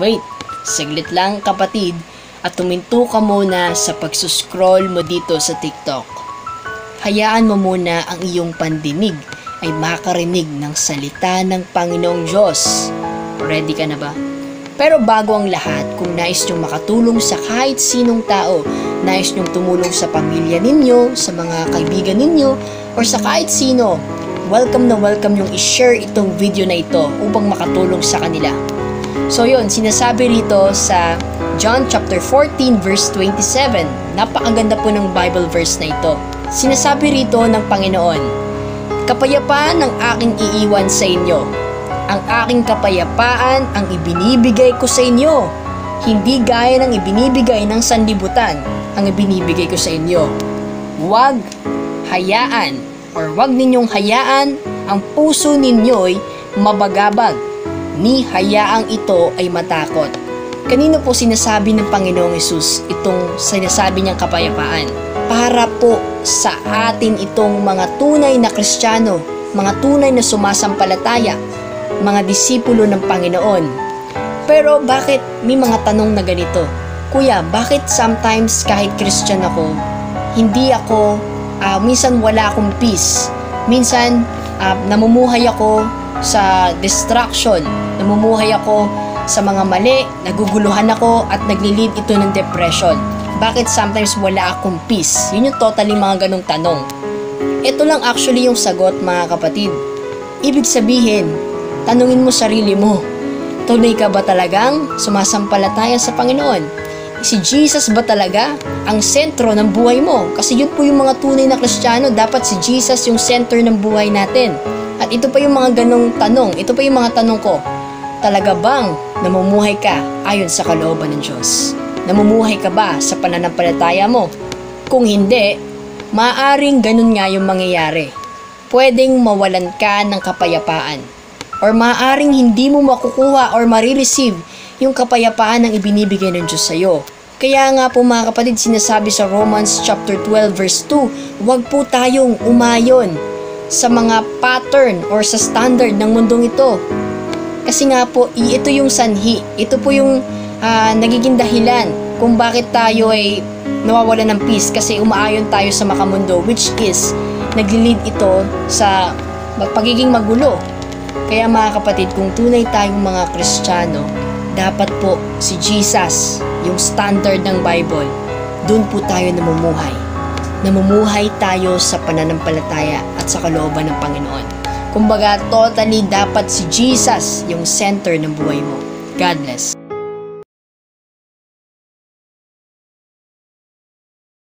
Wait, saglit lang kapatid at tuminto ka muna sa pagsuscroll mo dito sa TikTok. Hayaan mo muna ang iyong pandinig ay makarinig ng salita ng Panginoong Diyos. Ready ka na ba? Pero bago ang lahat, kung nais nyong makatulong sa kahit sinong tao, nais nyong tumulong sa pamilya ninyo, sa mga kaibigan ninyo, or sa kahit sino, welcome na welcome yung i-share itong video na ito upang makatulong sa kanila. So yun, sinasabi rito sa John chapter 14 verse 27. Napakaganda po ng Bible verse na ito. Sinasabi rito ng Panginoon, Kapayapaan ang aking iiwan sa inyo. Ang aking kapayapaan ang ibinibigay ko sa inyo. Hindi gaya ng ibinibigay ng sanlibutan ang ibinibigay ko sa inyo. Huwag hayaan or huwag ninyong hayaan ang puso ninyo'y mabagabag ni hayaang ito ay matakot. Kanino po sinasabi ng Panginoong Yesus itong sinasabi niyang kapayapaan? Para po sa atin itong mga tunay na Kristiyano, mga tunay na sumasampalataya, mga disipulo ng Panginoon. Pero bakit may mga tanong na ganito? Kuya, bakit sometimes kahit Christian ako, hindi ako, ah, minsan wala akong peace. Minsan, ah, namumuhay ako sa distraction. Namumuhay ako sa mga mali, naguguluhan ako at naglilid ito ng depression. Bakit sometimes wala akong peace? Yun yung totally mga ganong tanong. Ito lang actually yung sagot mga kapatid. Ibig sabihin, tanungin mo sarili mo, tunay ka ba talagang sumasampalataya sa Panginoon? Si Jesus ba talaga ang sentro ng buhay mo? Kasi yun po yung mga tunay na Kristiyano, dapat si Jesus yung center ng buhay natin. At ito pa yung mga ganong tanong, ito pa yung mga tanong ko. Talaga bang namumuhay ka ayon sa kalooban ng Diyos? Namumuhay ka ba sa pananampalataya mo? Kung hindi, maaring ganun nga yung mangyayari. Pwedeng mawalan ka ng kapayapaan. Or maaring hindi mo makukuha or marireceive yung kapayapaan ng ibinibigay ng Diyos sa'yo. Kaya nga po mga kapatid, sinasabi sa Romans chapter 12 verse 2, huwag po tayong umayon sa mga pattern or sa standard ng mundong ito. Kasi nga po, ito yung sanhi. Ito po yung ah, nagiging dahilan kung bakit tayo ay nawawala ng peace kasi umaayon tayo sa makamundo which is naglilid ito sa pagiging magulo. Kaya mga kapatid, kung tunay tayong mga Kristiyano, dapat po si Jesus, yung standard ng Bible, doon po tayo namumuhay. Namumuhay tayo sa pananampalataya at sa kalooban ng Panginoon. Kumbaga, totally dapat si Jesus yung center ng buhay mo. God bless.